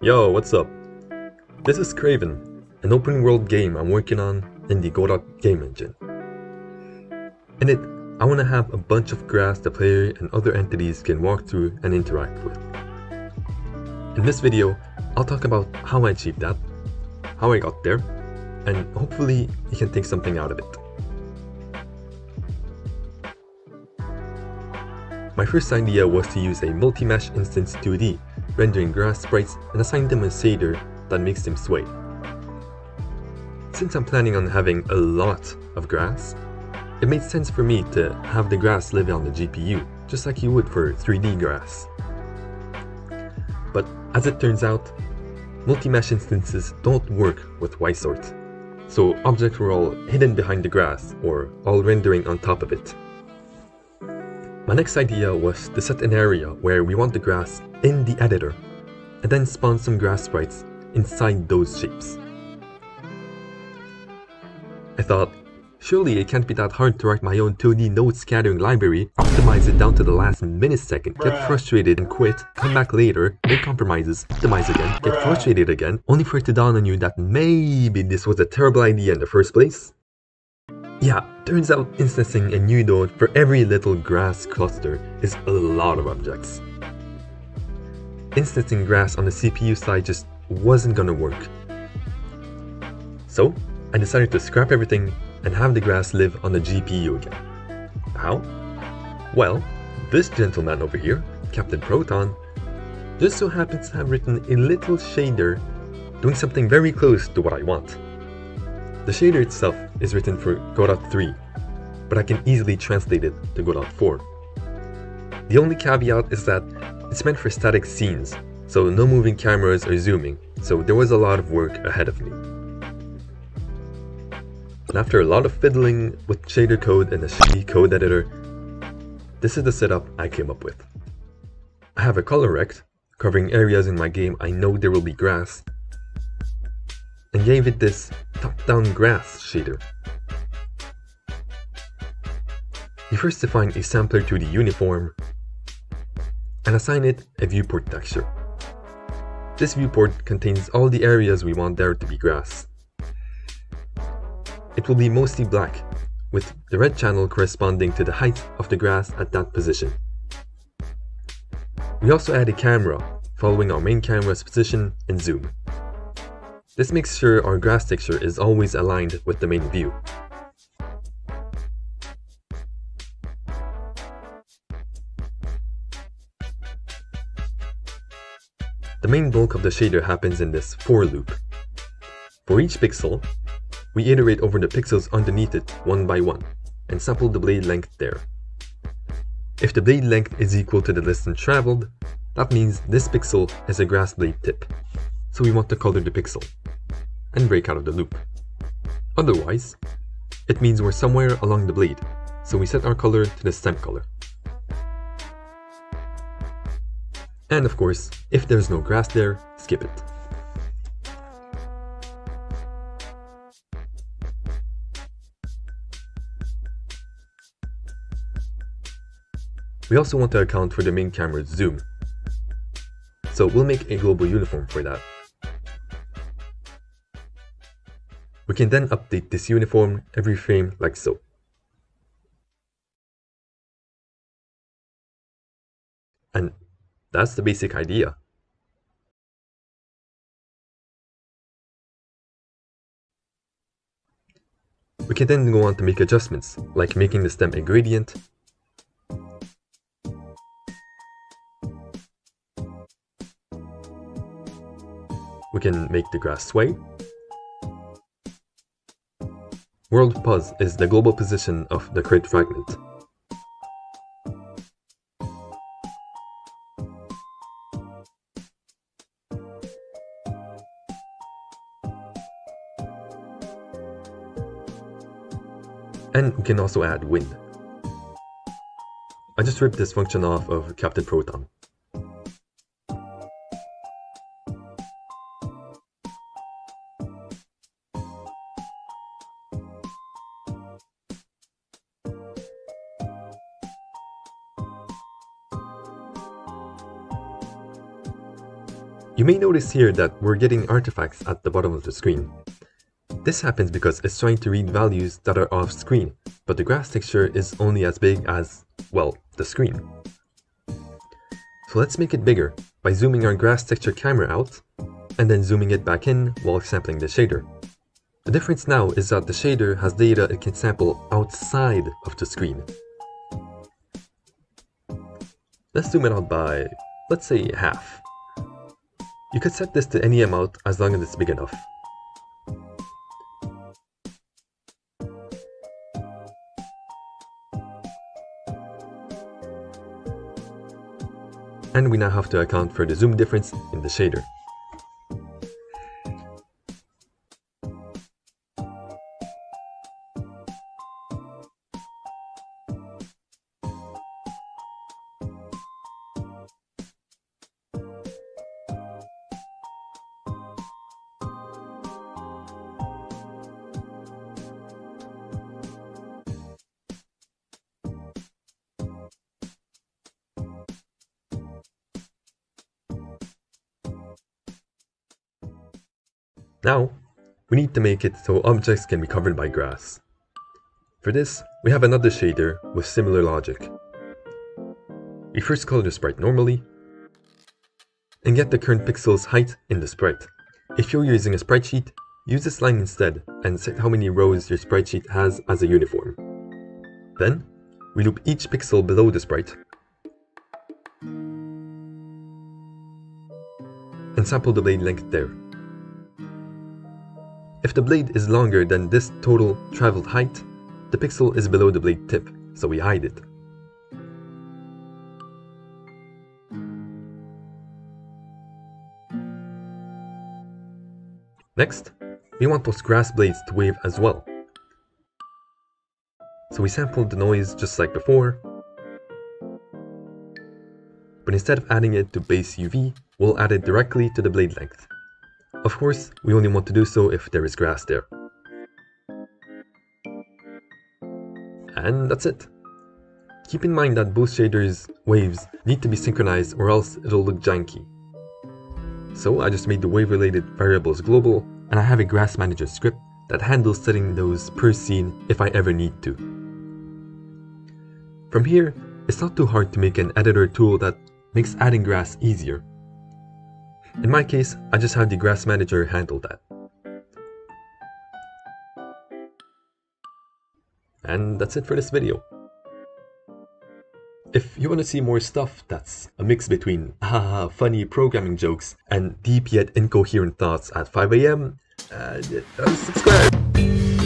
Yo, what's up? This is Craven, an open world game I'm working on in the Godot game engine. In it, I want to have a bunch of grass the player and other entities can walk through and interact with. In this video, I'll talk about how I achieved that, how I got there, and hopefully you can take something out of it. My first idea was to use a multi-mesh instance 2D, rendering grass sprites and assign them a shader that makes them sway. Since I'm planning on having a lot of grass, it made sense for me to have the grass live on the GPU, just like you would for 3D grass. But as it turns out, multi-mesh instances don't work with YSort, so objects were all hidden behind the grass or all rendering on top of it. My next idea was to set an area where we want the grass in the editor, and then spawn some grass sprites inside those shapes. I thought, surely it can't be that hard to write my own 2D node scattering library, optimize it down to the last millisecond, get frustrated and quit, come back later, make compromises, optimize again, get frustrated again, only for it to dawn on you that maybe this was a terrible idea in the first place? Yeah, turns out instancing a new node for every little grass cluster is a lot of objects. Instancing grass on the CPU side just wasn't gonna work. So, I decided to scrap everything and have the grass live on the GPU again. How? Well, this gentleman over here, Captain Proton, just so happens to have written a little shader doing something very close to what I want. The shader itself is written for Godot 3, but I can easily translate it to Godot 4. The only caveat is that it's meant for static scenes, so no moving cameras or zooming, so there was a lot of work ahead of me. And after a lot of fiddling with shader code and a shitty code editor, this is the setup I came up with. I have a color rect, covering areas in my game I know there will be grass, and gave it this top-down grass shader. You first define a sampler to the uniform and assign it a viewport texture. This viewport contains all the areas we want there to be grass. It will be mostly black, with the red channel corresponding to the height of the grass at that position. We also add a camera, following our main camera's position and zoom. This makes sure our grass texture is always aligned with the main view. The main bulk of the shader happens in this for loop. For each pixel, we iterate over the pixels underneath it one by one, and sample the blade length there. If the blade length is equal to the distance traveled, that means this pixel is a grass blade tip, so we want to color the pixel, and break out of the loop. Otherwise, it means we're somewhere along the blade, so we set our color to the stem color. And of course, if there's no grass there, skip it. We also want to account for the main camera's zoom. So we'll make a global uniform for that. Can then update this uniform every frame like so. And that's the basic idea. We can then go on to make adjustments, like making the stem a gradient, we can make the grass sway. World pos is the global position of the crate fragment. And we can also add wind. I just ripped this function off of Captain Proton. You may notice here that we're getting artifacts at the bottom of the screen. This happens because it's trying to read values that are off screen, but the grass texture is only as big as, well, the screen. So let's make it bigger by zooming our grass texture camera out and then zooming it back in while sampling the shader. The difference now is that the shader has data it can sample outside of the screen. Let's zoom it out by, let's say, half. You could set this to any amount as long as it's big enough. And we now have to account for the zoom difference in the shader. Now, we need to make it so objects can be covered by grass. For this, we have another shader with similar logic. We first color the sprite normally, and get the current pixel's height in the sprite. If you're using a sprite sheet, use this line instead and set how many rows your sprite sheet has as a uniform. Then, we loop each pixel below the sprite and sample the blade length there. If the blade is longer than this total traveled height, the pixel is below the blade tip, so we hide it. Next, we want those grass blades to wave as well. So we sampled the noise just like before, but instead of adding it to base UV, we'll add it directly to the blade length. Of course, we only want to do so if there is grass there. And that's it. Keep in mind that both shaders' waves need to be synchronized or else it'll look janky. So I just made the wave related variables global and I have a grass manager script that handles setting those per scene if I ever need to. From here, it's not too hard to make an editor tool that makes adding grass easier. In my case, I just have the grass manager handle that. And that's it for this video. If you want to see more stuff that's a mix between haha funny programming jokes and deep yet incoherent thoughts at 5am, uh, subscribe!